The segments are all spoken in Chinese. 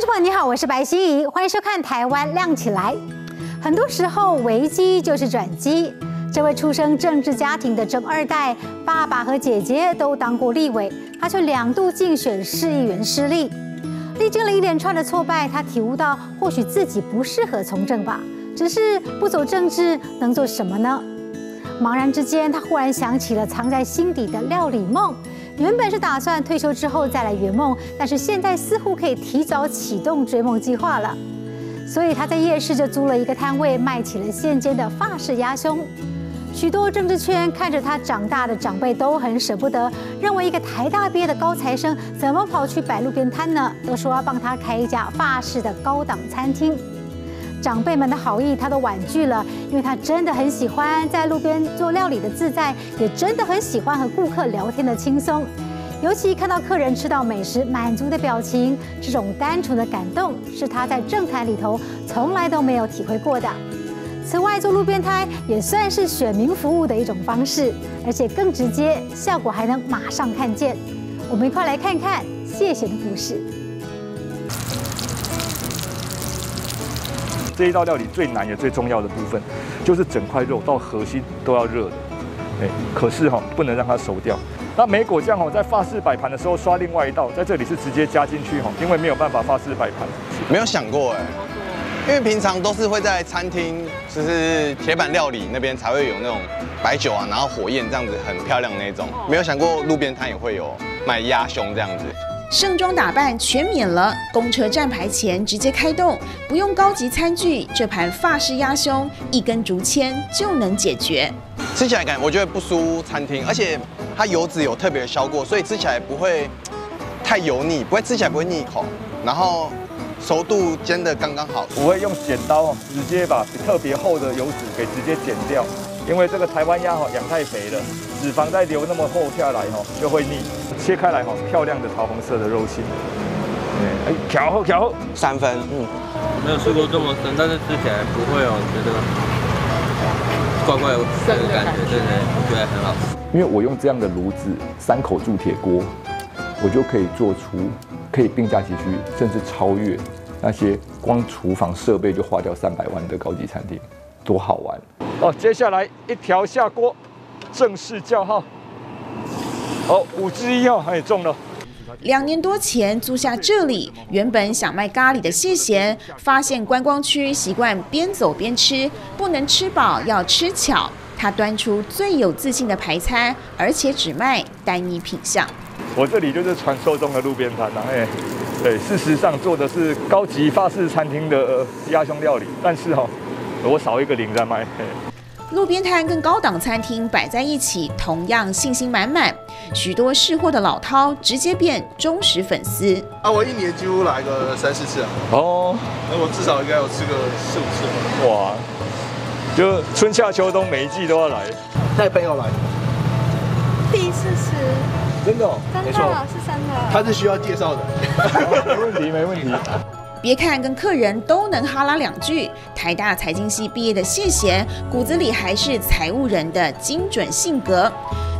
观众朋友你好，我是白心怡，欢迎收看《台湾亮起来》。很多时候危机就是转机。这位出生政治家庭的正二代，爸爸和姐姐都当过立委，他却两度竞选市议员失利。历经了一连串的挫败，他体悟到或许自己不适合从政吧。只是不走政治能做什么呢？茫然之间，他忽然想起了藏在心底的料理梦。原本是打算退休之后再来圆梦，但是现在似乎可以提早启动追梦计划了。所以他在夜市就租了一个摊位，卖起了现煎的法式鸭胸。许多政治圈看着他长大的长辈都很舍不得，认为一个台大毕业的高材生怎么跑去摆路边摊呢？都说要帮他开一家法式的高档餐厅。长辈们的好意他都婉拒了，因为他真的很喜欢在路边做料理的自在，也真的很喜欢和顾客聊天的轻松。尤其看到客人吃到美食满足的表情，这种单纯的感动是他在政坛里头从来都没有体会过的。此外，做路边摊也算是选民服务的一种方式，而且更直接，效果还能马上看见。我们一块来看看谢贤的故事。这一道料理最难也最重要的部分，就是整块肉到核心都要热的，哎，可是哈不能让它熟掉。那梅果酱哈在法式摆盘的时候刷另外一道，在这里是直接加进去哈，因为没有办法法式摆盘。没有想过哎，因为平常都是会在餐厅，就是铁板料理那边才会有那种白酒啊，然后火焰这样子很漂亮那种，没有想过路边摊也会有卖鸭胸这样子。盛装打扮全免了，公车站牌前直接开动，不用高级餐具，这盘法式鸭胸一根竹签就能解决。吃起来感我觉得不输餐厅，而且它油脂有特别消过，所以吃起来不会太油腻，不会吃起来不会腻口。然后熟度煎的刚刚好，我会用剪刀直接把特别厚的油脂给直接剪掉，因为这个台湾鸭哈养太肥了，脂肪再留那么厚下来哈就会腻。切开来哈，漂亮的桃红色的肉心，哎，调后调后三分，嗯，没有吃过这么深，但是吃起来不会哦觉得怪怪的感觉，对对，我觉得很好吃。因为我用这样的炉子，三口铸铁锅，我就可以做出可以并驾齐驱，甚至超越那些光厨房设备就花掉三百万的高级餐厅，多好玩哦！接下来一条下锅，正式叫号。哦，五之一哦，也中了。两年多前租下这里，原本想卖咖喱的谢贤，发现观光区习惯边走边吃，不能吃饱要吃巧。他端出最有自信的排餐，而且只卖单一品相。我这里就是传说中的路边摊啊，哎，对，事实上做的是高级法式餐厅的鸭胸料理，但是哈，我少一个零在卖。路边摊跟高档餐厅摆在一起，同样信心满满。许多试货的老饕直接变忠实粉丝。啊，我一年几乎来个三四次啊。哦，那我至少应该有吃个四五次。哇，就春夏秋冬每一季都要来。带朋友来。第一次吃。真的？真的，是真的。他是需要介绍的。没问题，没问题。别看跟客人都能哈拉两句，台大财经系毕业的谢贤，骨子里还是财务人的精准性格。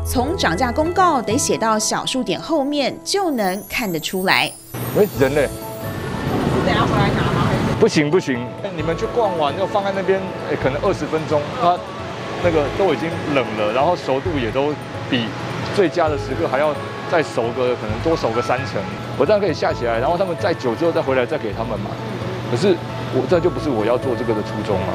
从涨价公告得写到小数点后面，就能看得出来。喂，人呢？是等下回来拿吗？不行不行，你们去逛完就放在那边，哎，可能二十分钟，它那个都已经冷了，然后熟度也都比最佳的时刻还要。再熟个可能多熟个三成，我这样可以下起来，然后他们再久之后再回来再给他们嘛。可是我这就不是我要做这个的初衷啊。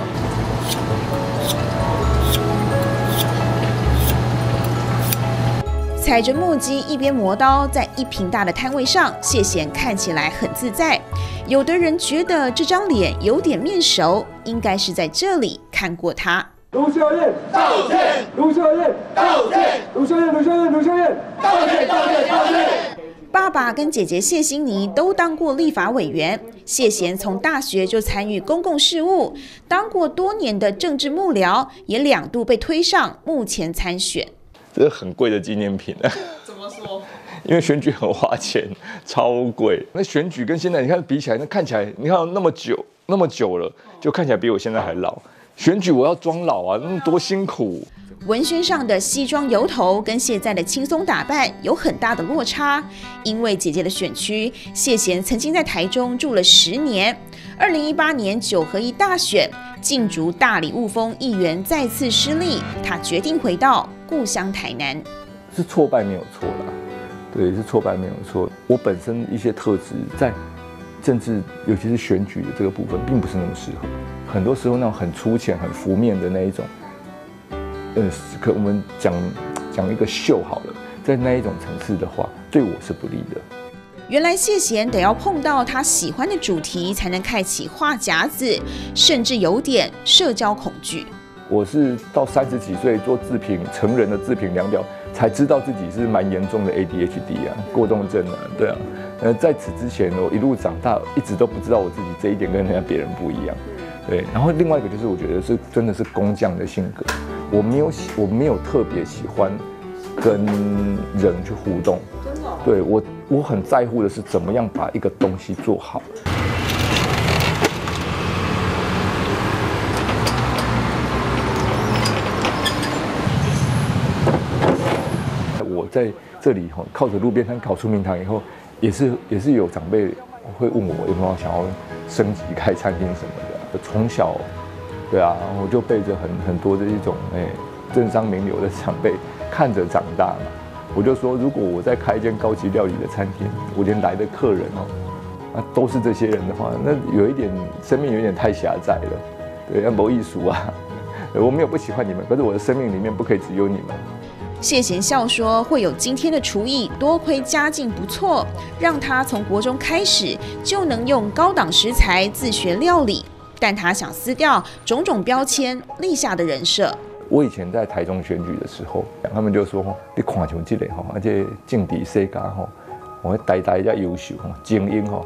踩着木屐一边磨刀，在一平大的摊位上，谢贤看起来很自在。有的人觉得这张脸有点面熟，应该是在这里看过他。卢秀燕道歉，卢秀燕道歉，卢秀燕，卢秀燕，卢秀燕道歉，道歉，道歉。爸爸跟姐姐谢欣妮都当过立法委员，谢贤从大学就参与公共事务，当过多年的政治幕僚，也两度被推上目前参选。这是很贵的纪念品啊！怎么说？因为选举很花钱，超贵。那选举跟现在你看比起来，那看起来你看那么久，那么久了，就看起来比我现在还老。选举我要装老啊，那多辛苦！文宣上的西装油头跟现在的轻松打扮有很大的落差。因为姐姐的选区，谢贤曾经在台中住了十年。二零一八年九合一大选，竞逐大理雾峰议员再次失利，他决定回到故乡台南。是挫败没有错啦，对，是挫败没有错。我本身一些特质在政治，尤其是选举的这个部分，并不是那么适合。很多时候那种很粗浅、很浮面的那一种。嗯，可我们讲讲一个秀好了，在那一种层次的话，对我是不利的。原来谢贤得要碰到他喜欢的主题，才能开启话匣子，甚至有点社交恐惧。我是到三十几岁做自评，成人的自评量表，才知道自己是蛮严重的 ADHD 啊，过动症啊，对啊。呃，在此之前，我一路长大，一直都不知道我自己这一点跟人家别人不一样。对，然后另外一个就是，我觉得是真的是工匠的性格。我没有喜，我没有特别喜欢跟人去互动。真的？对我，我很在乎的是怎么样把一个东西做好。我在这里哈，靠着路边摊搞出名堂以后，也是也是有长辈会问我有没有想要升级开餐厅什么的。从小，对啊，我就背着很很多的一种哎，政商名流的长辈看着长大嘛。我就说，如果我在开一间高级料理的餐厅，我连来的客人哦，啊都是这些人的话，那有一点生命有点太狭窄了，对，要谋艺术啊。我没有不喜欢你们，可是我的生命里面不可以只有你们。谢贤笑说：“会有今天的厨艺，多亏家境不错，让他从国中开始就能用高档食材自学料理。”但他想撕掉种种标签立下的人设。我以前在台中选举的时候，他们就说：“你看像这个哈，而且政敌世家哈，我会呆呆加优秀哈，精英哈。”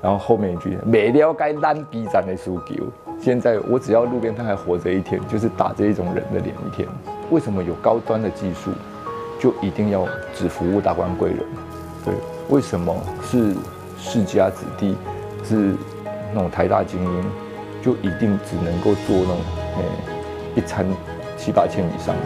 然后后面一句：“没了解烂逼战的诉求。”现在我只要路边摊还活着一天，就是打这一种人的脸一天。为什么有高端的技术，就一定要只服务达官贵人？对，为什么是世家子弟，是那种台大精英？就一定只能够做那种，诶，一餐七八千以上的。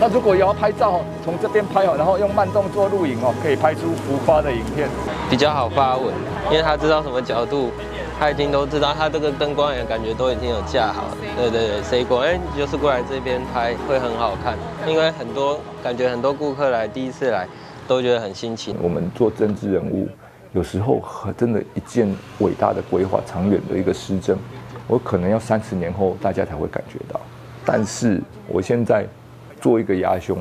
那如果也要拍照，从这边拍哦，然后用慢动作录影哦，可以拍出浮夸的影片，比较好发文，因为他知道什么角度，他已经都知道，他这个灯光也感觉都已经有架好了。对对对，谁过哎，就是过来这边拍会很好看，因为很多感觉很多顾客来第一次来。都觉得很新奇。我们做政治人物，有时候真的，一件伟大的规划、长远的一个施政，我可能要三十年后大家才会感觉到。但是我现在做一个鸭胸，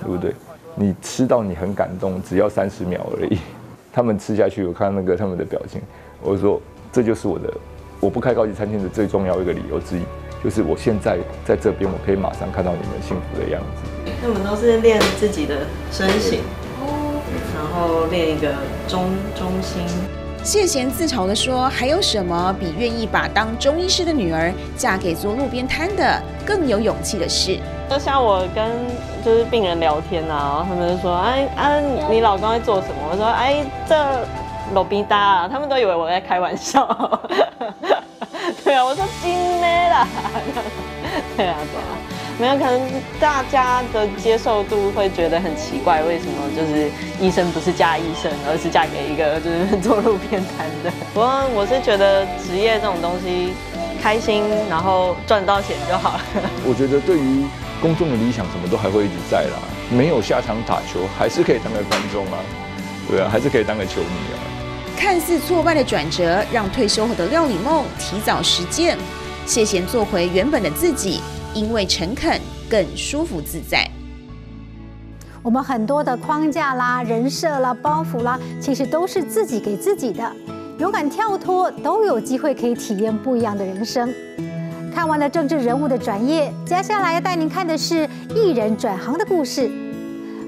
对不对？你吃到你很感动，只要三十秒而已。他们吃下去，我看那个他们的表情，我说这就是我的，我不开高级餐厅的最重要一个理由之一，就是我现在在这边，我可以马上看到你们幸福的样子。那我们都是练自己的身形。然后练一个中中心。谢贤自嘲的说：“还有什么比愿意把当中医师的女儿嫁给做路边摊的更有勇气的事？”就像我跟就是病人聊天啊，他们就说：“哎啊，你老公在做什么？”我说：“哎，这路边搭啊。”他们都以为我在开玩笑。对啊，我说真的啦。对啊，对啊。没有可能，大家的接受度会觉得很奇怪，为什么就是医生不是嫁医生，而是嫁给一个就是做路边摊的？不过我是觉得职业这种东西，开心然后赚到钱就好了。我觉得对于公众的理想，什么都还会一直在啦。没有下场打球，还是可以当个观众啊，对啊，还是可以当个球迷啊。看似挫败的转折，让退休后的料理梦提早实践，谢贤做回原本的自己。因为诚恳更舒服自在。我们很多的框架啦、人设啦、包袱啦，其实都是自己给自己的。勇敢跳脱，都有机会可以体验不一样的人生。看完了政治人物的转业，接下来要带您看的是艺人转行的故事。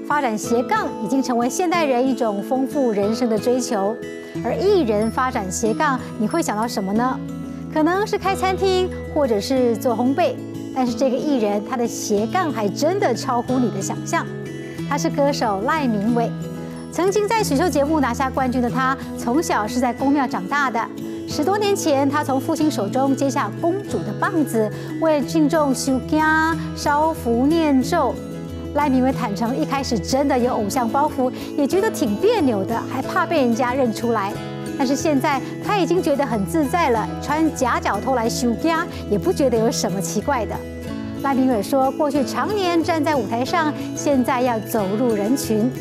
发展斜杠已经成为现代人一种丰富人生的追求。而艺人发展斜杠，你会想到什么呢？可能是开餐厅，或者是做烘焙。但是这个艺人，他的斜杠还真的超乎你的想象。他是歌手赖明伟，曾经在选秀节目拿下冠军的他，从小是在公庙长大的，十多年前，他从父亲手中接下公主的棒子，为敬重修家烧符念咒。赖明伟坦诚，一开始真的有偶像包袱，也觉得挺别扭的，还怕被人家认出来。但是现在他已经觉得很自在了，穿假脚拖来修家也不觉得有什么奇怪的。赖明伟说，过去常年站在舞台上，现在要走入人群。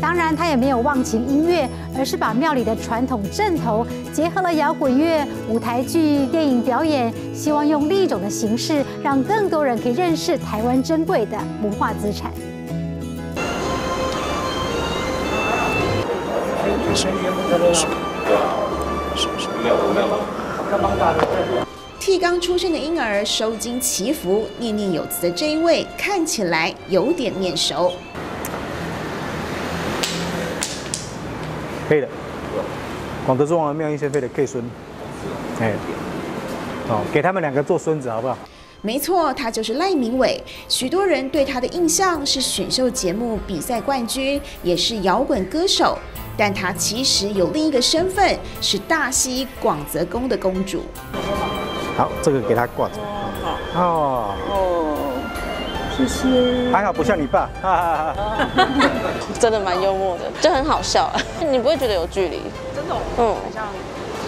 当然，他也没有忘情音乐，而是把庙里的传统阵头结合了摇滚乐、舞台剧、电影表演，希望用另一种的形式，让更多人可以认识台湾珍贵的文化资产。剃刚出生的婴儿收经祈福、念念有词的这一位，看起来有点面熟。可以的，广德中王庙应先妃的 K 孙，哎，好，给他们两个做孙子好不好？没错，他就是赖明伟。许多人对他的印象是选秀节目比赛冠军，也是摇滚歌手。但他其实有另一个身份，是大溪广泽宫的公主。好，这个给他挂着。哦，哦，谢谢。还好不像你爸，真的蛮幽默的，就很好笑。你不会觉得有距离？真的，嗯，像，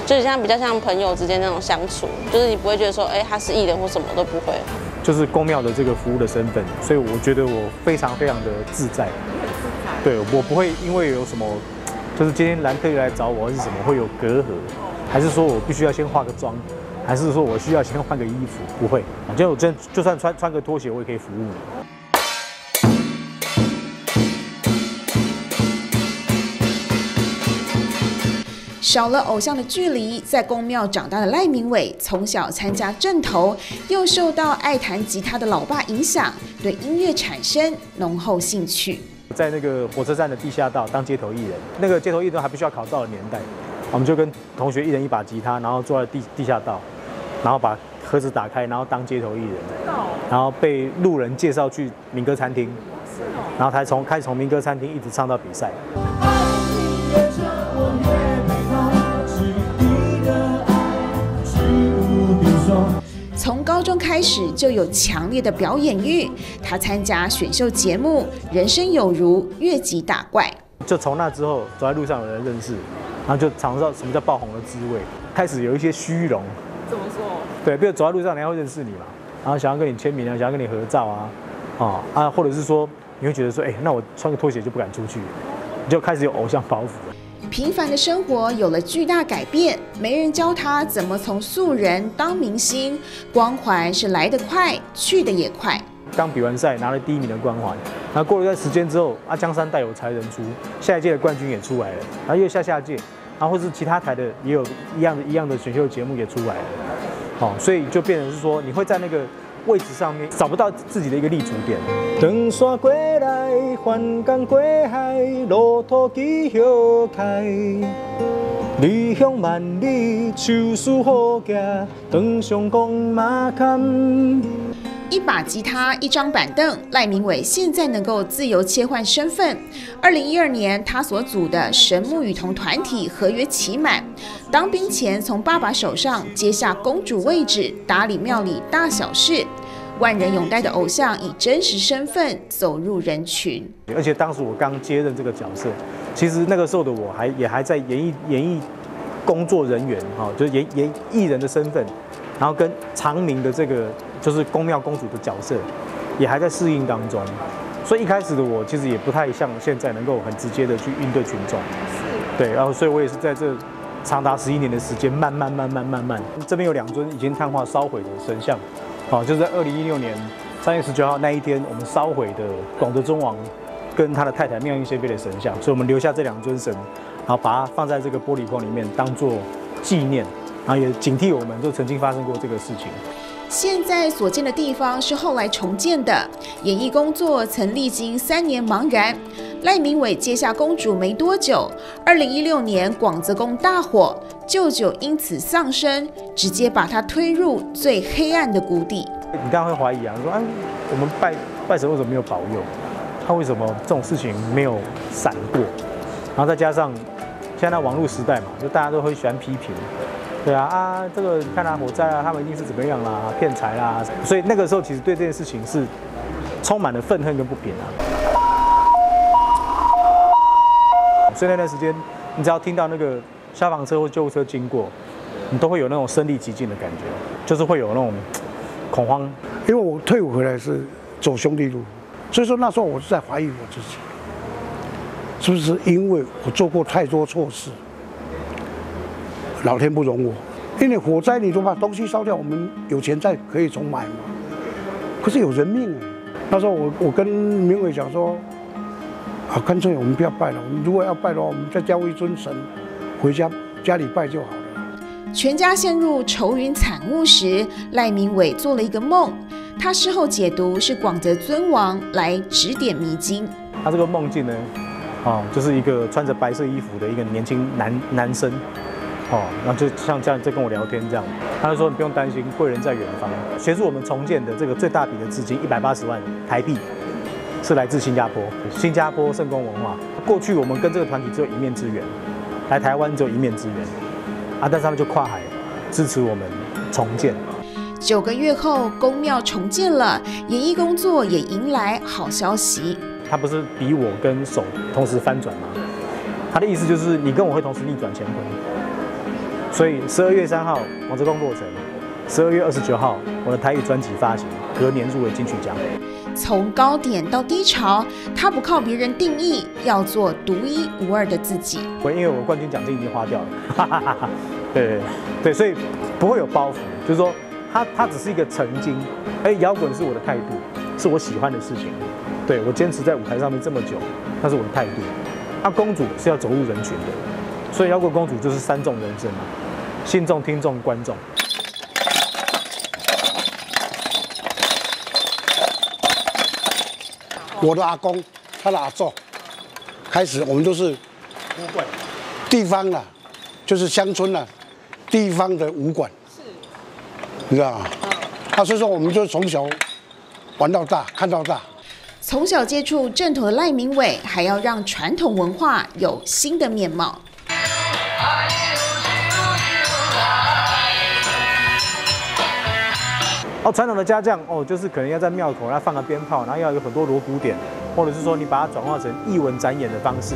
就是像比较像朋友之间那种相处，就是你不会觉得说，哎，他是艺人或什么都不会。就是公庙的这个服务的身份，所以我觉得我非常非常的自在。对我不会因为有什么。就是今天兰特意来找我，还是什么会有隔阂，还是说我必须要先化个妆，还是说我需要先换个衣服？不会，就我真就算穿穿个拖鞋，我也可以服务你。少了偶像的距离，在公庙长大的赖明伟，从小参加阵头，又受到爱弹吉他的老爸影响，对音乐产生浓厚兴趣。在那个火车站的地下道当街头艺人，那个街头艺人还不需要考照的年代，我们就跟同学一人一把吉他，然后坐在地地下道，然后把盒子打开，然后当街头艺人，然后被路人介绍去民歌餐厅，然后才从开始从民歌餐厅一直唱到比赛。中开始就有强烈的表演欲，他参加选秀节目，人生有如越级打怪。就从那之后，走在路上有人认识，然后就尝到什么叫爆红的滋味，开始有一些虚荣。怎么说？对，比如走在路上，人家会认识你嘛，然后想要跟你签名啊，想要跟你合照啊，啊啊，或者是说你会觉得说，哎，那我穿个拖鞋就不敢出去，你就开始有偶像包袱。平凡的生活有了巨大改变，没人教他怎么从素人当明星，光环是来得快，去得也快。刚比完赛拿了第一名的光环，那过了一段时间之后，啊江山代有才人出，下一届的冠军也出来了，然后又下下届，然后或是其他台的也有一样的一样的选秀节目也出来了，好，所以就变成是说你会在那个。位置上面找不到自己的一个立足点。登山归来，翻江过海，骆驼几许开。旅行万里，秋思好行，登上公马坎。一把吉他，一张板凳，赖明伟现在能够自由切换身份。二零一二年，他所组的神木雨桐团体合约期满，当兵前从爸爸手上接下公主位置，打理庙里大小事。万人拥戴的偶像以真实身份走入人群。而且当时我刚接任这个角色，其实那个时候的我还也还在演艺演艺工作人员哈，就是演演艺人的身份，然后跟长明的这个。就是宫庙公主的角色，也还在适应当中，所以一开始的我其实也不太像现在能够很直接的去应对群众，对，然后所以我也是在这长达十一年的时间，慢慢慢慢慢慢，这边有两尊已经碳化烧毁的神像，好，就是在二零一六年三月十九号那一天，我们烧毁的广德中王跟他的太太妙音仙妃的神像，所以我们留下这两尊神，然后把它放在这个玻璃框里面当做纪念，然后也警惕我们，就曾经发生过这个事情。现在所见的地方是后来重建的，演艺工作曾历经三年茫然。赖明伟接下公主没多久，二零一六年广泽宫大火，舅舅因此丧生，直接把他推入最黑暗的谷底。你当然会怀疑啊，说啊，我们拜拜神为什么没有保佑？他为什么这种事情没有闪过？然后再加上现在网络时代嘛，就大家都会喜欢批评。对啊啊，这个看啊火灾啊，他们一定是怎么样啦，骗财啦，所以那个时候其实对这件事情是充满了愤恨跟不平啊。所以那段时间，你只要听到那个消防车或救护车经过，你都会有那种身临其境的感觉，就是会有那种恐慌。因为我退伍回来是走兄弟路，所以说那时候我是在怀疑我自己，是不是因为我做过太多错事，老天不容我。因为火灾你都把东西烧掉，我们有钱再可以重买嘛。可是有人命哎，那时候我我跟明伟讲说。啊，干脆我们不要拜了。我们如果要拜的话，我们再加一尊神，回家家里拜就好了。全家陷入愁云惨雾时，赖明伟做了一个梦。他事后解读是广泽尊王来指点迷津。他这个梦境呢，哦，就是一个穿着白色衣服的一个年轻男男生，哦，然后就像这样在跟我聊天这样。他就说你不用担心，贵人在远方，协助我们重建的这个最大笔的资金一百八十万台币。是来自新加坡，新加坡圣公文化。过去我们跟这个团体只有一面之缘，来台湾只有一面之缘，啊，但是他们就跨海支持我们重建。九个月后，宫庙重建了，演艺工作也迎来好消息。他不是比我跟手同时翻转吗？他的意思就是你跟我会同时逆转乾坤。所以十二月三号王泽光落成，十二月二十九号我的台语专辑发行，隔年入围金曲奖。从高点到低潮，他不靠别人定义，要做独一无二的自己。我因为我冠军奖金已经花掉了，对对，所以不会有包袱，就是说他他只是一个曾经，哎，摇滚是我的态度，是我喜欢的事情，对我坚持在舞台上面这么久，那是我的态度。那公主是要走入人群的，所以摇滚公主就是三种人生嘛，信众、听众、观众。我的阿公，他的阿祖，开始我们都是武馆，地方的，就是乡村的，地方的武馆，是，你知道吗？啊，所以说我们就从小玩到大，看到大。从小接触正统的赖明伟，还要让传统文化有新的面貌。哦，传统的家将哦，就是可能要在庙口要放个鞭炮，然后要有很多锣鼓点，或者是说你把它转化成艺文展演的方式。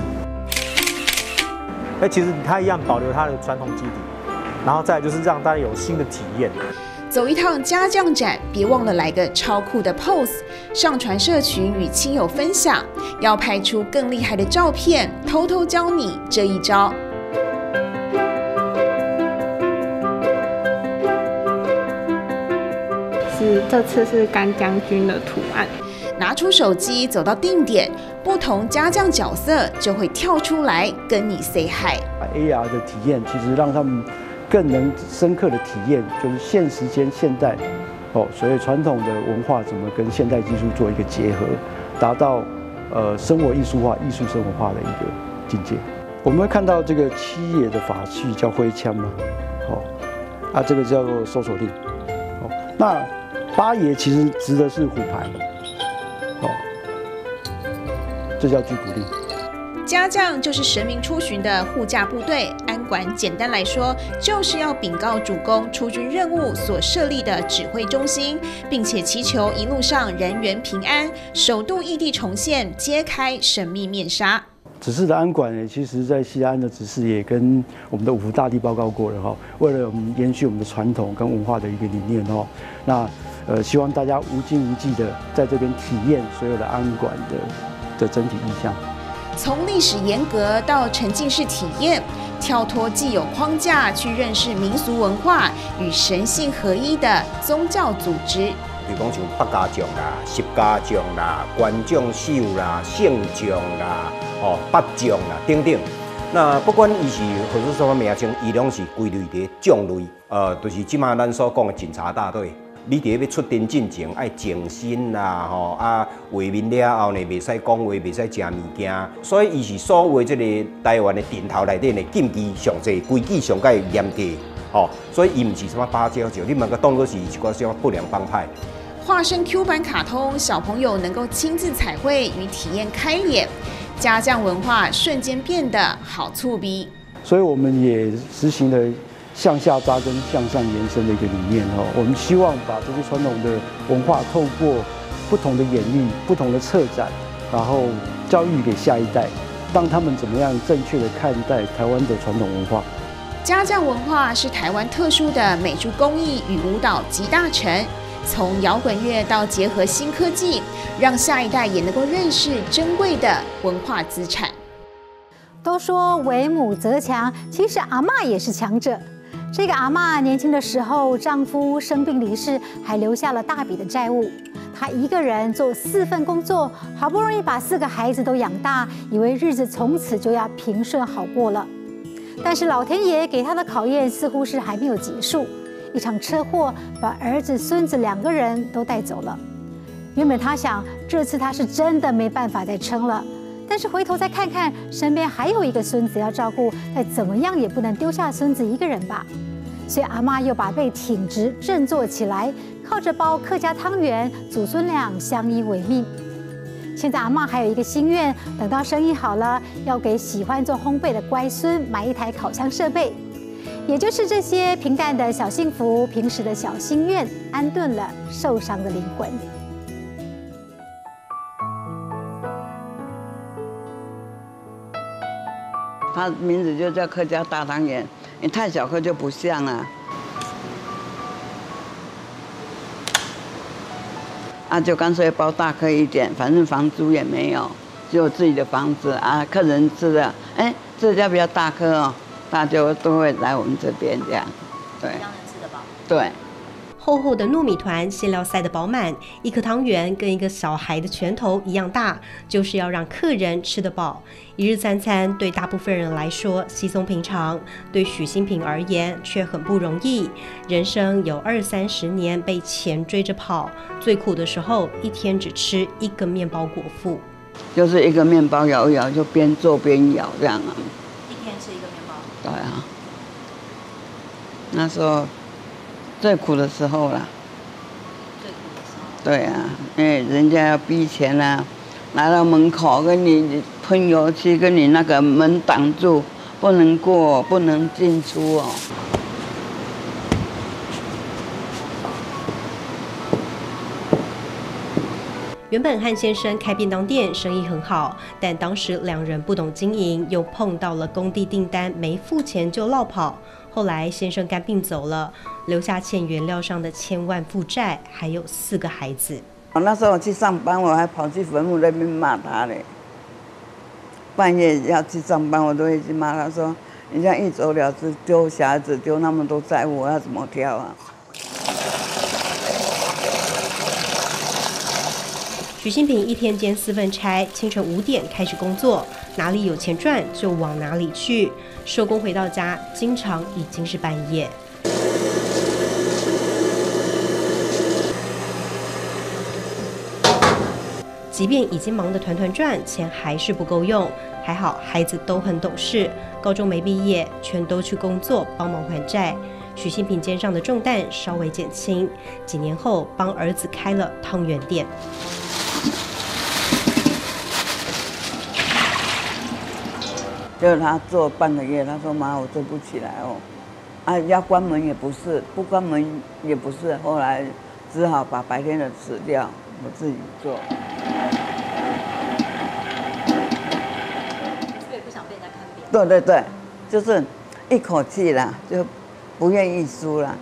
哎，其实它一样保留它的传统基底，然后再就是让大家有新的体验。走一趟家将展，别忘了来个超酷的 pose，上传社群与亲友分享，要拍出更厉害的照片，偷偷教你这一招。是这次是干将军的图案。拿出手机走到定点，不同家将角色就会跳出来跟你 say hi。AR 的体验其实让他们更能深刻的体验，就是现时间现代哦，所以传统的文化怎么跟现代技术做一个结合，达到呃生活艺术化、艺术生活化的一个境界。我们会看到这个七爷的法器叫挥枪嘛，哦，啊这个叫做搜索令，哦，那。八爷其实值的是虎牌，哦，这叫居鼓令。家将就是神明出巡的护驾部队，安管简单来说就是要禀告主公出军任务所设立的指挥中心，并且祈求一路上人员平安，首度异地重现，揭开神秘面纱。指示的安管呢，其实在西安的指示也跟我们的五福大帝报告过了哈，为了我们延续我们的传统跟文化的一个理念哈，那。呃，希望大家无尽无际的在这边体验所有的安管的的整体意象。从历史严格到沉浸式体验，跳脱既有框架去认识民俗文化与神性合一的宗教组织。比如讲像八家将啦、十家将啦、关将秀啦、圣将啦、哦八将啦等等。那不管伊是何是什么名称，伊拢是归类伫将类。呃，就是即马咱所讲的警察大队。你伫要出庭进前，爱静心啦，吼啊，画面了后呢，袂使讲话，袂使食物件，所以伊是所谓这个台湾的顶头内底的禁忌上侪，规矩上介严格，吼，所以伊毋是什么芭蕉酒，你问个当作是一个什么不良帮派。化身 Q 版卡通，小朋友能够亲自彩绘与体验开脸，家将文化瞬间变得好粗逼。所以我们也实行了。向下扎根、向上延伸的一个理念哦。我们希望把这些传统的文化透过不同的演绎、不同的策展，然后教育给下一代，让他们怎么样正确的看待台湾的传统文化。家教文化是台湾特殊的美术工艺与舞蹈集大成，从摇滚乐到结合新科技，让下一代也能够认识珍贵的文化资产。都说为母则强，其实阿妈也是强者。这个阿妈年轻的时候，丈夫生病离世，还留下了大笔的债务。她一个人做四份工作，好不容易把四个孩子都养大，以为日子从此就要平顺好过了。但是老天爷给她的考验似乎是还没有结束，一场车祸把儿子、孙子两个人都带走了。原本她想这次她是真的没办法再撑了，但是回头再看看身边还有一个孙子要照顾，再怎么样也不能丢下孙子一个人吧。所以阿妈又把背挺直，振作起来，靠着包客家汤圆，祖孙俩相依为命。现在阿妈还有一个心愿，等到生意好了，要给喜欢做烘焙的乖孙买一台烤箱设备。也就是这些平淡的小幸福，平时的小心愿，安顿了受伤的灵魂。他名字就叫客家大汤圆，你太小颗就不像啊。啊，就干脆包大颗一点，反正房租也没有，只有自己的房子啊。客人吃的，哎，这家比较大颗哦，大家就都会来我们这边这样，对。能吃得饱。对。厚厚的糯米团，馅料塞得饱满，一颗汤圆跟一个小孩的拳头一样大，就是要让客人吃得饱。一日三餐对大部分人来说稀松平常，对许新平而言却很不容易。人生有二三十年被钱追着跑，最苦的时候一天只吃一个面包果腹，就是一个面包咬一咬就边做边咬这样啊。一天吃一个面包。对啊。那时候。最苦的时候了，最苦的时候。对啊，因为人家要逼钱啊，来到门口跟你喷油漆，跟你那个门挡住，不能过，不能进出哦。原本汉先生开便当店，生意很好，但当时两人不懂经营，又碰到了工地订单，没付钱就落跑。后来先生肝病走了，留下欠原料上的千万负债，还有四个孩子。我那时候我去上班，我还跑去坟墓那边骂他嘞。半夜要去上班，我都会去骂他说：“你这样一走了之，丢小孩子，丢那么多债务，我要怎么挑啊？”许新平一天兼四份差，清晨五点开始工作，哪里有钱赚就往哪里去。收工回到家，经常已经是半夜。即便已经忙得团团转，钱还是不够用。还好孩子都很懂事，高中没毕业，全都去工作帮忙还债。许新平肩上的重担稍微减轻，几年后帮儿子开了汤圆店。就是他做半个月，他说妈，我做不起来哦，啊，要关门也不是，不关门也不是，后来只好把白天的辞掉，我自己做。是也不想被人家看扁。对对对，就是一口气啦，就不愿意输了。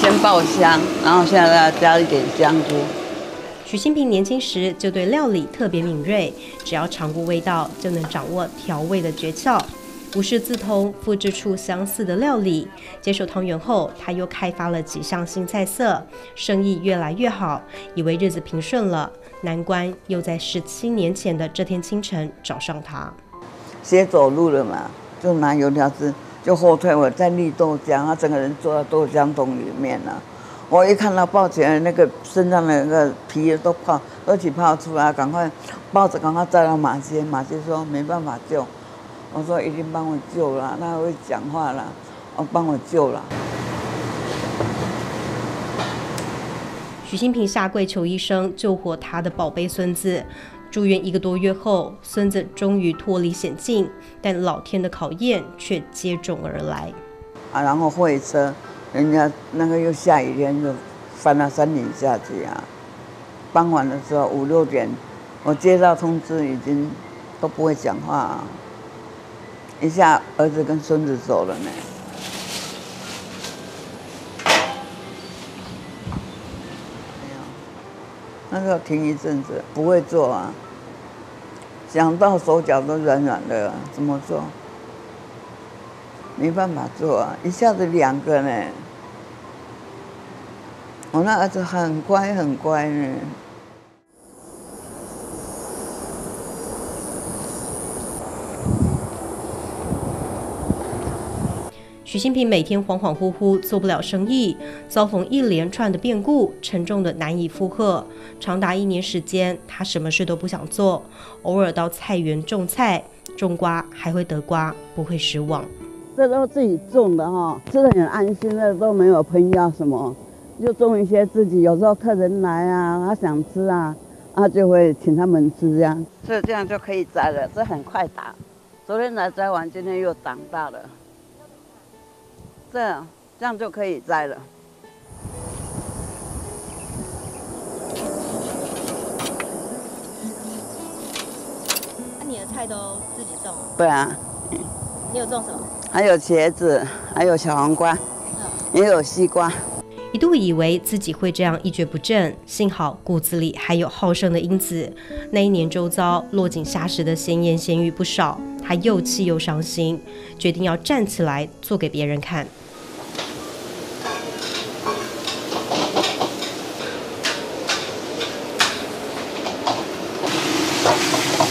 先爆香，然后现在再加一点香菇。许新平年轻时就对料理特别敏锐，只要尝过味道，就能掌握调味的诀窍。无师自通，复制出相似的料理。接手汤圆后，他又开发了几项新菜色，生意越来越好，以为日子平顺了。难关又在十七年前的这天清晨找上他。先走路了嘛，就拿油条子。就后退，我在沥豆浆，他整个人坐在豆浆桶里面了。我一看到抱起来，那个身上的那个皮都泡，都起泡出来，赶快抱着，赶快带到马街。马街说没办法救，我说一定帮我救了，他会讲话了，我帮我救了。许新平下跪求医生救活他的宝贝孙子。住院一个多月后，孙子终于脱离险境，但老天的考验却接踵而来。啊，然后会车，人家那个又下雨天，就翻到山顶下去啊。傍晚的时候五六点，我接到通知，已经都不会讲话，一下儿子跟孙子走了呢。那个停一阵子，不会做啊。想到手脚都软软的，怎么做？没办法做啊！一下子两个呢。我那儿子很乖很乖呢。许新平每天恍恍惚惚，做不了生意，遭逢一连串的变故，沉重的难以负荷。长达一年时间，他什么事都不想做，偶尔到菜园种菜、种瓜，还会得瓜，不会失望。这都自己种的哈，吃的很安心的，都没有喷药什么，就种一些自己。有时候客人来啊，他想吃啊，啊就会请他们吃这样。这这样就可以摘了，这很快打。昨天才摘完，今天又长大了。这，这样就可以摘了。那你的菜都自己种？对啊。你有种什么？还有茄子，还有小黄瓜，也有西瓜。一度以为自己会这样一蹶不振，幸好骨子里还有好胜的因子。那一年周遭落井下石的闲言闲语不少，他又气又伤心，决定要站起来做给别人看。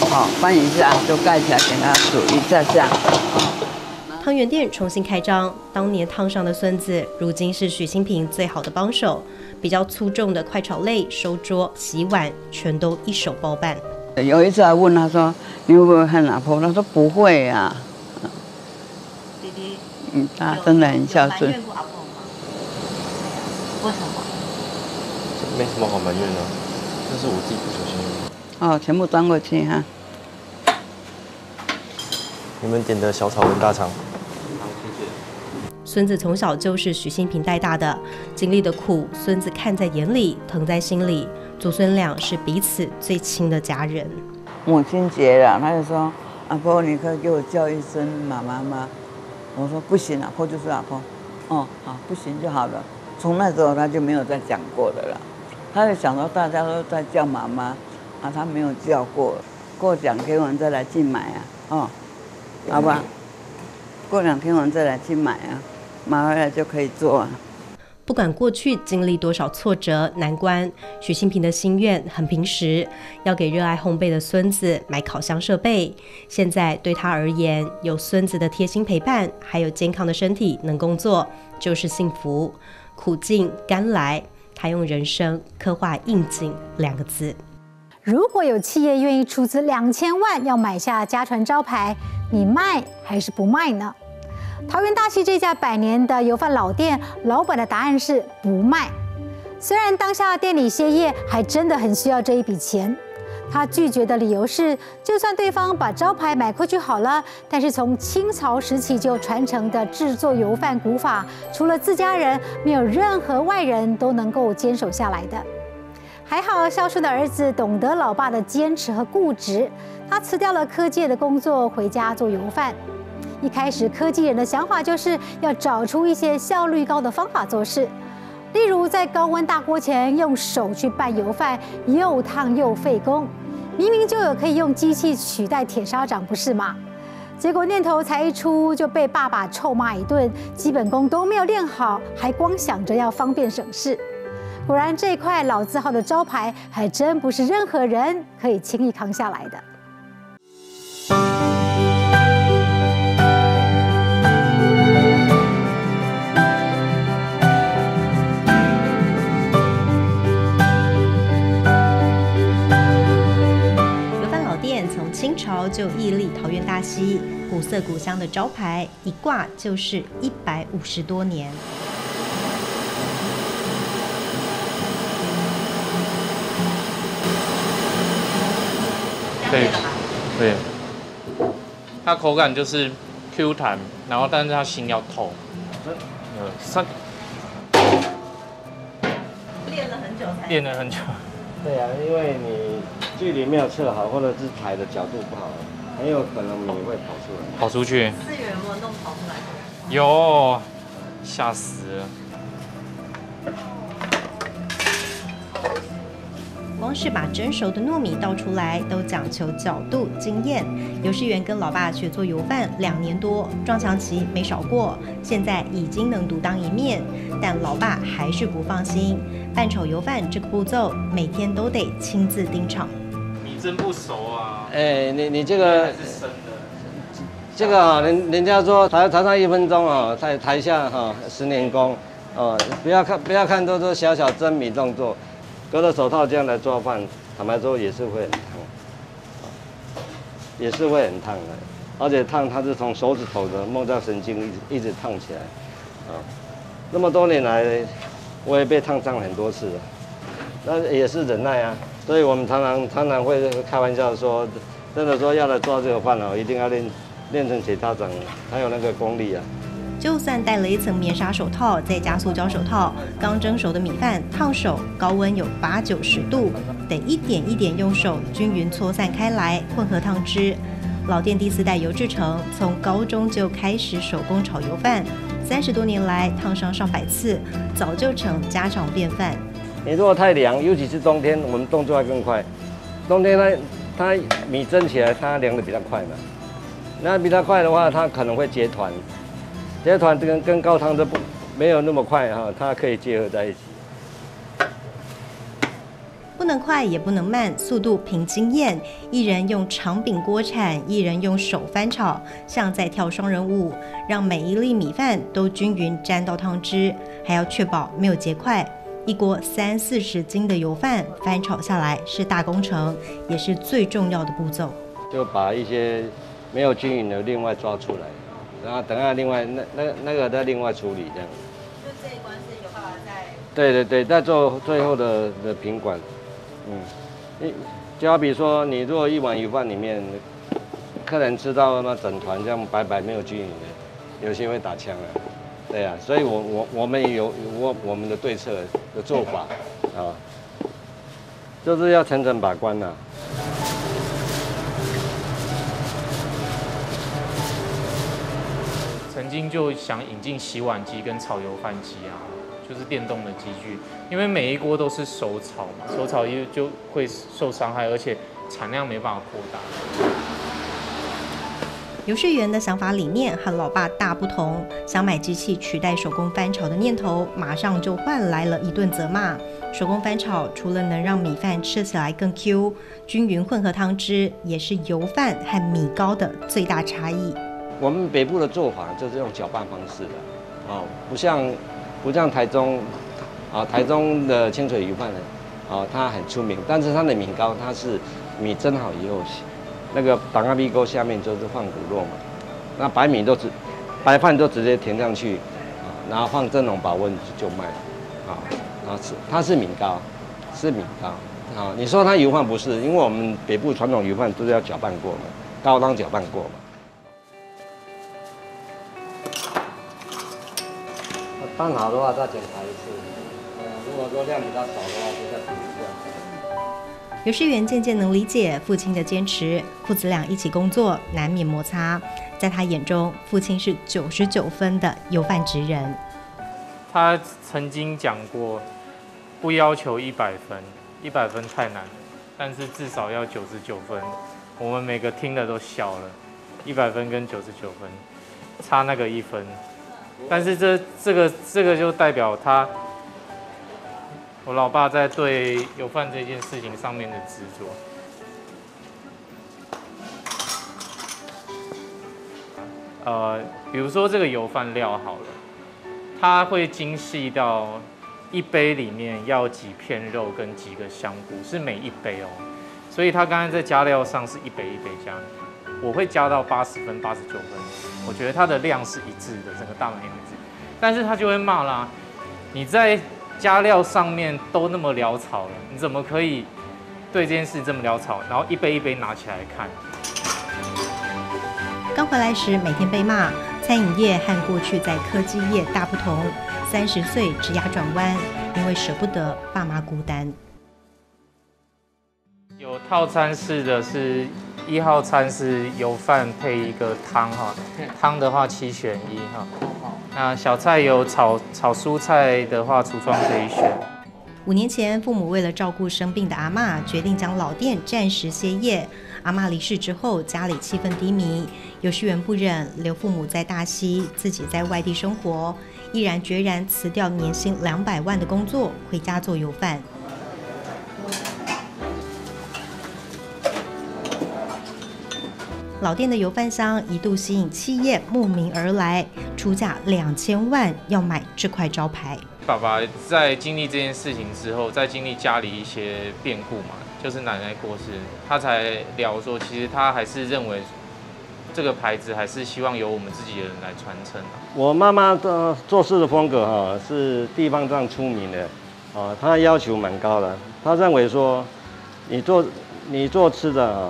好，翻一下就盖起来，给它煮一下下。汤圆店重新开张，当年烫伤的孙子，如今是许新平最好的帮手。比较粗重的快炒类、收桌、洗碗，全都一手包办。有一次还问他说：“你会不会恨老婆？”他说：“不会呀。”弟弟，嗯，他真的很孝顺。为什么？这没什么好埋怨的，这是我自己不小心。哦，全部端过去哈。你们点的小炒跟大肠。孙子从小就是许新平带大的，经历的苦，孙子看在眼里，疼在心里。祖孙俩是彼此最亲的家人。母亲节了，他就说：“阿婆，你可以给我叫一声妈妈吗？”我说：“不行，阿婆就是阿婆。”哦，好，不行就好了。从那时候他就没有再讲过的了。他就想到大家都在叫妈妈，啊，他没有叫过。过两天我们再来进买啊，哦，好吧。过两天我们再来去买啊。买回来就可以做啊。不管过去经历多少挫折难关，许新平的心愿很平实，要给热爱烘焙的孙子买烤箱设备。现在对他而言，有孙子的贴心陪伴，还有健康的身体能工作，就是幸福。苦尽甘来，他用人生刻画“应景”两个字。如果有企业愿意出资两千万要买下家传招牌，你卖还是不卖呢？桃园大溪这家百年的油饭老店，老板的答案是不卖。虽然当下店里歇业，还真的很需要这一笔钱。他拒绝的理由是，就算对方把招牌买过去好了，但是从清朝时期就传承的制作油饭古法，除了自家人，没有任何外人都能够坚守下来的。还好孝顺的儿子懂得老爸的坚持和固执，他辞掉了科技的工作，回家做油饭。一开始，科技人的想法就是要找出一些效率高的方法做事，例如在高温大锅前用手去拌油饭，又烫又费工。明明就有可以用机器取代铁砂掌，不是吗？结果念头才一出，就被爸爸臭骂一顿，基本功都没有练好，还光想着要方便省事。果然，这块老字号的招牌，还真不是任何人可以轻易扛下来的。清朝就屹立桃园大溪，古色古香的招牌一挂就是一百五十多年。对，对，它口感就是 Q 弹，然后但是它心要透。呃，三练了很久才练了很久。对啊，因为你距离没有测好，或者是踩的角度不好，很有可能你会跑出来。跑出去。四元有没有弄跑出来？有，吓死了。光是把蒸熟的糯米倒出来，都讲求角度、经验。游世元跟老爸学做油饭两年多，撞墙期没少过，现在已经能独当一面。但老爸还是不放心，拌炒油饭这个步骤每天都得亲自盯场。米蒸不熟啊。哎，你你这个是生的。这个啊，人人家说台台上一分钟啊，在台下哈十年功哦，不要看不要看都是小小蒸米动作。隔着手套这样来做饭，坦白说也是会很烫，也是会很烫的。而且烫它是从手指头的末梢神经一直一直烫起来，啊，那么多年来我也被烫伤很多次了，那也是忍耐啊。所以我们常常常常会开玩笑说，真的说要来做这个饭哦，一定要练练成铁砂掌，才有那个功力啊。就算戴了一层棉纱手套，再加塑胶手套，刚蒸熟的米饭烫手，高温有八九十度，得一点一点用手均匀搓散开来，混合汤汁。老店第四代尤志成从高中就开始手工炒油饭，三十多年来烫伤上百次，早就成家常便饭。你如果太凉，尤其是冬天，我们动作还更快。冬天呢，它米蒸起来，它凉的比较快嘛。那比较快的话，它可能会结团。结团跟跟高汤都不没有那么快哈，它可以结合在一起。不能快也不能慢，速度凭经验。一人用长柄锅铲，一人用手翻炒，像在跳双人舞，让每一粒米饭都均匀沾到汤汁，还要确保没有结块。一锅三四十斤的油饭翻炒下来是大工程，也是最重要的步骤。就把一些没有均匀的另外抓出来。然后等下，另外那那那个再另外处理这样。就这一关是有办法在。对对对，在做最后的的品管，嗯，你就好比说，你如果一碗鱼饭里面，客人吃到那整团这样白白没有均匀的，有些会打枪啊。对呀，所以我我我们有我我们的对策的做法啊，就是要层层把关呐。曾经就想引进洗碗机跟炒油饭机啊，就是电动的机具，因为每一锅都是手炒嘛，手炒又就会受伤害，而且产量没办法扩大。游世元的想法理念和老爸大不同，想买机器取代手工翻炒的念头，马上就换来了一顿责骂。手工翻炒除了能让米饭吃起来更 Q，均匀混合汤汁，也是油饭和米糕的最大差异。我们北部的做法就是用搅拌方式的，哦，不像不像台中，啊，台中的清水鱼饭呢，哦，它很出名，但是它的米糕它是米蒸好以后，那个档阿米锅下面就是放骨肉嘛，那白米都直，白饭都直接填上去，啊，然后放蒸笼保温就卖，啊，然后是它是米糕，是米糕，啊，你说它油饭不是，因为我们北部传统油饭都是要搅拌过嘛，高汤搅拌过嘛。拌好的话再检查一次，呃，如果说量比较少的话，就再补一下。刘世元渐渐能理解父亲的坚持，父子俩一起工作难免摩擦，在他眼中，父亲是九十九分的油饭职人。他曾经讲过，不要求一百分，一百分太难，但是至少要九十九分。我们每个听的都笑了，一百分跟九十九分，差那个一分。但是这这个这个就代表他，我老爸在对油饭这件事情上面的执着。呃，比如说这个油饭料好了，它会精细到一杯里面要几片肉跟几个香菇，是每一杯哦。所以他刚才在加料上是一杯一杯加，我会加到八十分、八十九分。我觉得它的量是一致的，整个大满一致，但是他就会骂啦，你在加料上面都那么潦草了，你怎么可以对这件事这么潦草，然后一杯一杯拿起来看。刚回来时每天被骂，餐饮业和过去在科技业大不同。三十岁职涯转弯，因为舍不得爸妈孤单。有套餐式的是一号餐是油饭配一个汤哈，汤的话七选一哈。那小菜有炒炒蔬菜的话，橱窗可以选。五年前，父母为了照顾生病的阿妈，决定将老店暂时歇业。阿妈离世之后，家里气氛低迷，有时缘不忍，留父母在大溪，自己在外地生活，毅然决然辞掉年薪两百万的工作，回家做油饭。老店的油饭香一度吸引企业慕名而来，出价两千万要买这块招牌。爸爸在经历这件事情之后，在经历家里一些变故嘛，就是奶奶过世，他才聊说，其实他还是认为这个牌子还是希望由我们自己的人来传承。我妈妈的做事的风格哈，是地方上出名的，啊，她要求蛮高的。她认为说，你做你做吃的啊，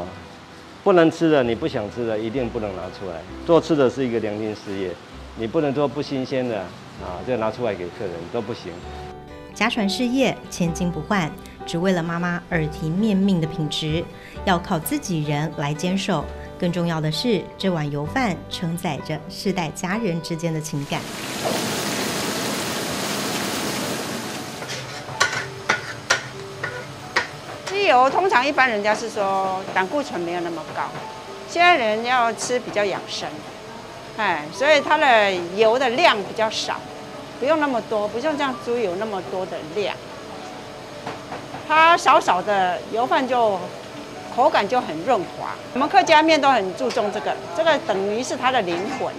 不能吃的，你不想吃的，一定不能拿出来。做吃的是一个良心事业，你不能做不新鲜的。啊，就拿出来给客人都不行。家传事业，千金不换，只为了妈妈耳提面命的品质，要靠自己人来坚守。更重要的是，这碗油饭承载着世代家人之间的情感。油通常一般人家是说胆固醇没有那么高，现在人要吃比较养生。哎，所以它的油的量比较少，不用那么多，不像这样猪油那么多的量。它少少的油饭就口感就很润滑。我们客家面都很注重这个，这个等于是它的灵魂，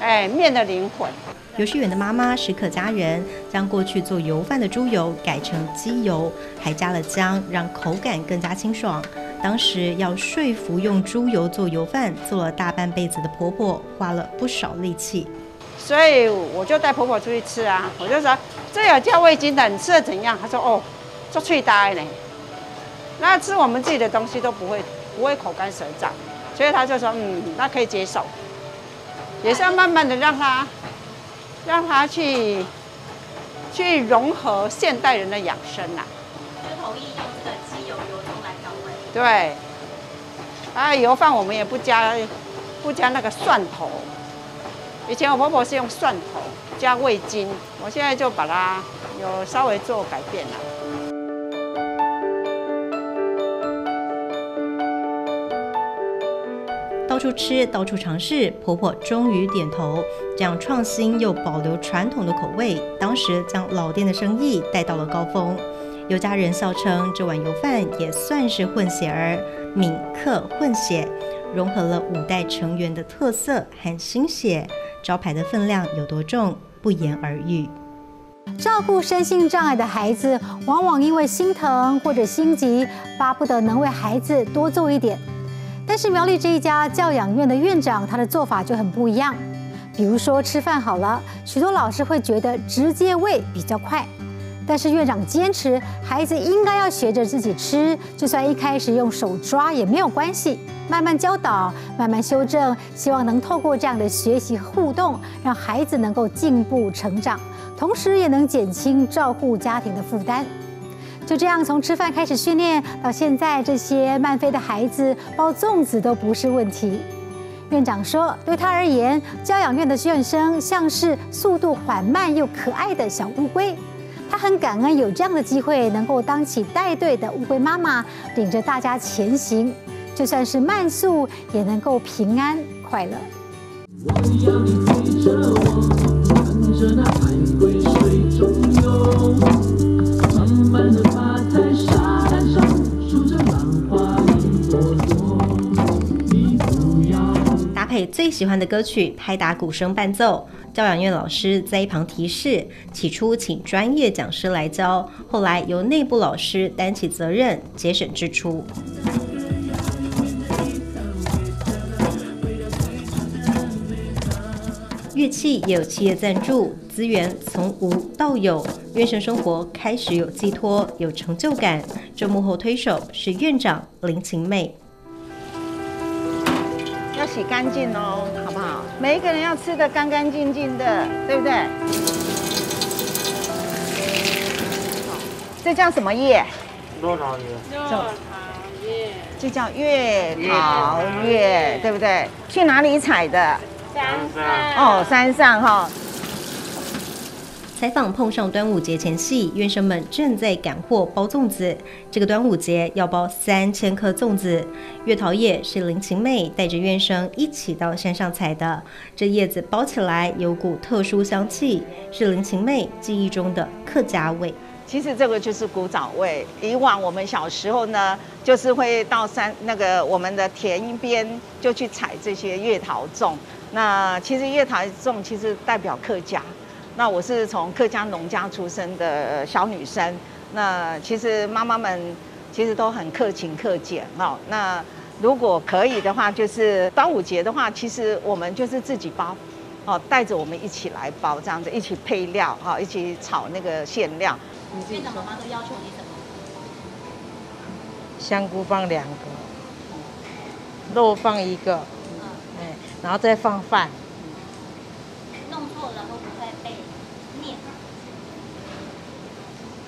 哎，面的灵魂。刘世远的妈妈是客家人，将过去做油饭的猪油改成鸡油，还加了姜，让口感更加清爽。当时要说服用猪油做油饭，做了大半辈子的婆婆花了不少力气，所以我就带婆婆出去吃啊。我就说这有加味精的，你吃的怎样？她说哦，做脆呆呢。那吃我们自己的东西都不会不会口干舌燥，所以她就说嗯，那可以接受，也是要慢慢的让她让它去去融合现代人的养生呐。对，啊，油饭我们也不加，不加那个蒜头。以前我婆婆是用蒜头加味精，我现在就把它有稍微做改变了。到处吃，到处尝试，婆婆终于点头。这样创新又保留传统的口味，当时将老店的生意带到了高峰。有家人笑称，这碗油饭也算是混血儿，闽客混血，融合了五代成员的特色和心血。招牌的分量有多重，不言而喻。照顾身心障碍的孩子，往往因为心疼或者心急，巴不得能为孩子多做一点。但是苗栗这一家教养院的院长，他的做法就很不一样。比如说吃饭好了，许多老师会觉得直接喂比较快。但是院长坚持，孩子应该要学着自己吃，就算一开始用手抓也没有关系，慢慢教导，慢慢修正，希望能透过这样的学习互动，让孩子能够进步成长，同时也能减轻照顾家庭的负担。就这样，从吃饭开始训练，到现在这些慢飞的孩子包粽子都不是问题。院长说，对他而言，教养院的学生像是速度缓慢又可爱的小乌龟。他很感恩有这样的机会，能够当起带队的乌龟妈妈，领着大家前行，就算是慢速，也能够平安快乐。我要你陪着我，看着那海龟配最喜欢的歌曲，拍打鼓声伴奏。教养院老师在一旁提示：起初请专业讲师来教，后来由内部老师担起责任，节省支出。乐器也有企业赞助，资源从无到有，院生生活开始有寄托、有成就感。这幕后推手是院长林晴妹。要洗干净哦，好不好？每一个人要吃的干干净净的，对不对？这叫什么叶？多少叶。落桃叶。这叫月桃叶，对不对？去哪里采的？山上。哦，山上哈。采访碰上端午节前夕，院生们正在赶货包粽子。这个端午节要包三千颗粽子。月桃叶是林晴妹带着院生一起到山上采的。这叶子包起来有股特殊香气，是林晴妹记忆中的客家味。其实这个就是古早味。以往我们小时候呢，就是会到山那个我们的田边就去采这些月桃粽。那其实月桃粽其实代表客家。那我是从客家农家出生的小女生，那其实妈妈们其实都很克勤克俭哦。那如果可以的话，就是端午节的话，其实我们就是自己包，哦，带着我们一起来包，这样子一起配料哈，一起炒那个馅料。院长妈妈都要求你什么？香菇放两个，肉放一个，哎，然后再放饭。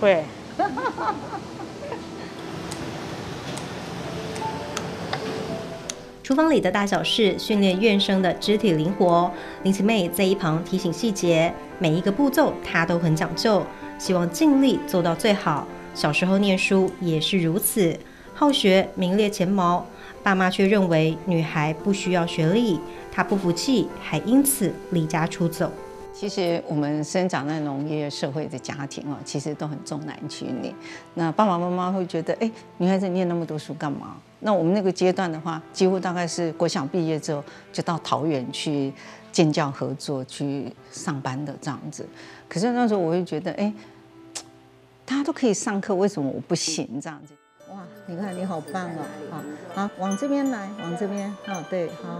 会。厨房里的大小事训练院生的肢体灵活，林奇妹在一旁提醒细节，每一个步骤她都很讲究，希望尽力做到最好。小时候念书也是如此，好学名列前茅，爸妈却认为女孩不需要学历，她不服气，还因此离家出走。其实我们生长在农业社会的家庭哦，其实都很重男轻女。那爸爸妈妈会觉得，哎，女孩子念那么多书干嘛？那我们那个阶段的话，几乎大概是国小毕业之后就到桃园去建教合作去上班的这样子。可是那时候我会觉得，哎，大家都可以上课，为什么我不行？这样子。你看你好棒哦！好，好，往这边来，往这边。好，对，好。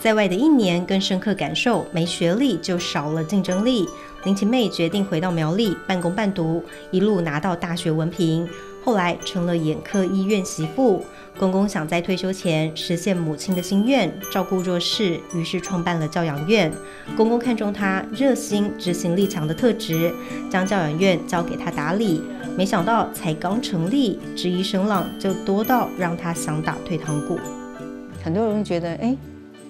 在外的一年，更深刻感受没学历就少了竞争力。林晴妹决定回到苗栗半工半读，一路拿到大学文凭，后来成了眼科医院媳妇。公公想在退休前实现母亲的心愿，照顾弱势，于是创办了教养院。公公看中她热心、执行力强的特质，将教养院交给她打理。没想到才刚成立，质疑声浪就多到让他想打退堂鼓。很多人觉得，哎。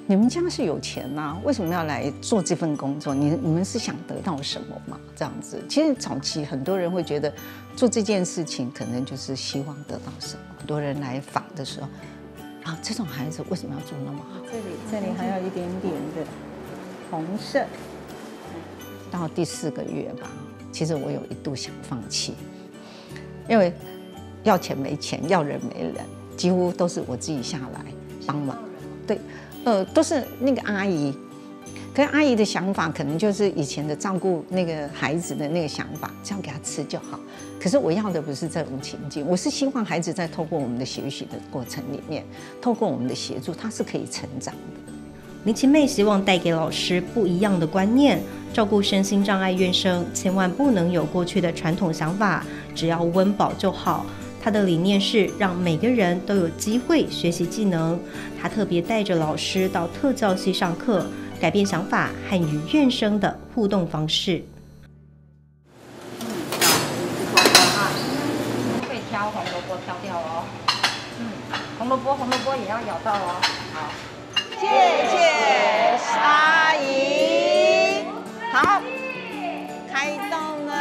你们家是有钱呐，为什么要来做这份工作？你你们是想得到什么吗？这样子，其实早期很多人会觉得做这件事情可能就是希望得到什么。很多人来访的时候，啊，这种孩子为什么要做那么好？这里这里还有一点点的红色。到第四个月吧，其实我有一度想放弃，因为要钱没钱，要人没人，几乎都是我自己下来帮忙。对。呃，都是那个阿姨，可是阿姨的想法可能就是以前的照顾那个孩子的那个想法，这样给他吃就好。可是我要的不是这种情境，我是希望孩子在透过我们的学习的过程里面，透过我们的协助，他是可以成长的。林奇妹希望带给老师不一样的观念，照顾身心障碍院生，千万不能有过去的传统想法，只要温饱就好。他的理念是让每个人都有机会学习技能。他特别带着老师到特教系上课，改变想法和与院生的互动方式。挑红萝卜挑掉哦。红萝卜红萝卜也要咬到哦。好，谢谢阿姨。好，开动了。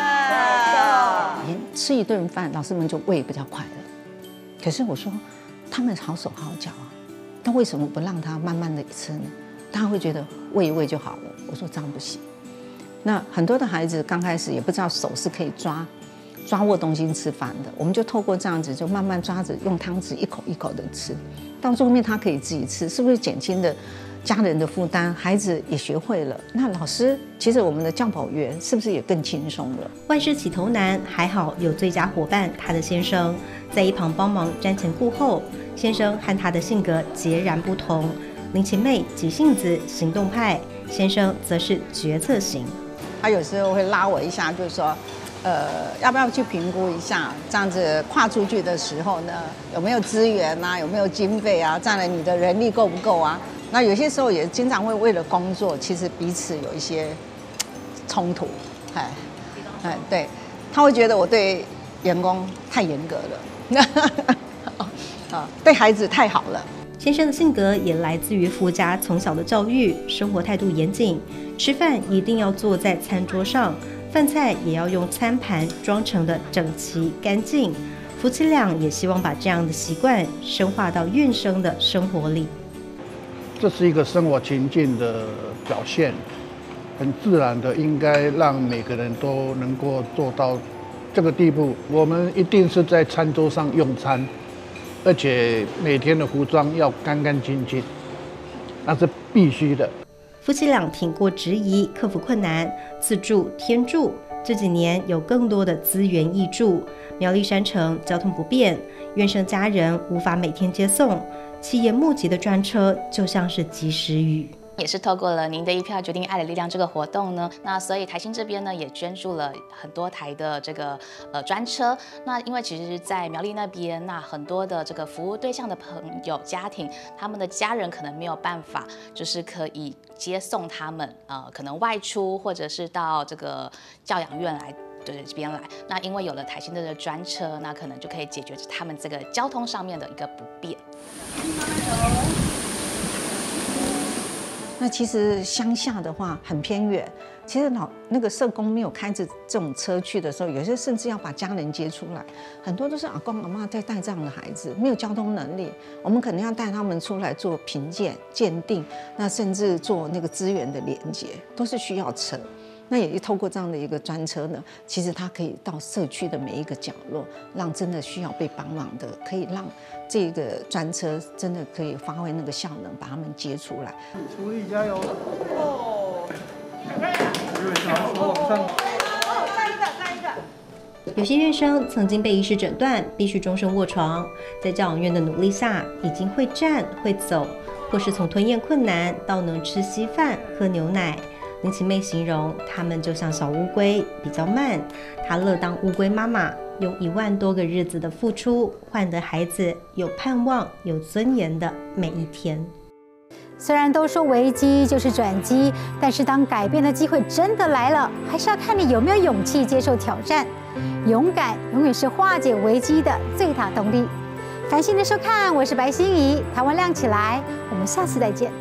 吃一顿饭，老师们就胃比较快乐。可是我说，他们好手好脚啊，那为什么不让他慢慢的吃呢？他会觉得喂一喂就好了。我说这样不行。那很多的孩子刚开始也不知道手是可以抓抓握东西吃饭的，我们就透过这样子，就慢慢抓着用汤匙一口一口的吃，到最后面他可以自己吃，是不是减轻的？家人的负担，孩子也学会了。那老师，其实我们的教保员是不是也更轻松了？万事起头难，还好有最佳伙伴，他的先生在一旁帮忙瞻前顾后。先生和他的性格截然不同，林晴妹急性子、行动派，先生则是决策型。他有时候会拉我一下，就是说：“呃，要不要去评估一下？这样子跨出去的时候呢，有没有资源啊？有没有经费啊？占了你的人力够不够啊？那有些时候也经常会为了工作，其实彼此有一些冲突，哎，哎，对，他会觉得我对员工太严格了，啊，对孩子太好了。先生的性格也来自于夫家从小的教育，生活态度严谨，吃饭一定要坐在餐桌上。饭菜也要用餐盘装成的整齐干净，夫妻俩也希望把这样的习惯深化到院生的生活里。这是一个生活情境的表现，很自然的，应该让每个人都能够做到这个地步。我们一定是在餐桌上用餐，而且每天的服装要干干净净，那是必须的。夫妻俩挺过质疑，克服困难，自助天助。这几年有更多的资源挹助，苗栗山城交通不便，院生家人无法每天接送，企业募集的专车就像是及时雨。也是透过了您的一票决定爱的力量这个活动呢，那所以台新这边呢也捐助了很多台的这个呃专车。那因为其实，在苗栗那边，那很多的这个服务对象的朋友家庭，他们的家人可能没有办法，就是可以接送他们，呃，可能外出或者是到这个教养院来对这边来。那因为有了台新的专车，那可能就可以解决他们这个交通上面的一个不便。那其实乡下的话很偏远，其实老那个社工没有开着这种车去的时候，有些甚至要把家人接出来，很多都是阿公阿妈在带这样的孩子，没有交通能力，我们肯定要带他们出来做评鉴鉴定，那甚至做那个资源的连接，都是需要车。那也透过这样的一个专车呢，其实它可以到社区的每一个角落，让真的需要被帮忙的，可以让这个专车真的可以发挥那个效能，把他们接出来。厨艺加油！哦，再一个，再一个。有些院生曾经被医师诊断必须终身卧床，在教养院的努力下，已经会站会走，或是从吞咽困难到能吃稀饭、喝牛奶。林奇妹形容他们就像小乌龟，比较慢。她乐当乌龟妈妈，用一万多个日子的付出，换得孩子有盼望、有尊严的每一天。虽然都说危机就是转机，但是当改变的机会真的来了，还是要看你有没有勇气接受挑战。勇敢永远是化解危机的最大动力。感谢您的收看，我是白心怡，台湾亮起来，我们下次再见。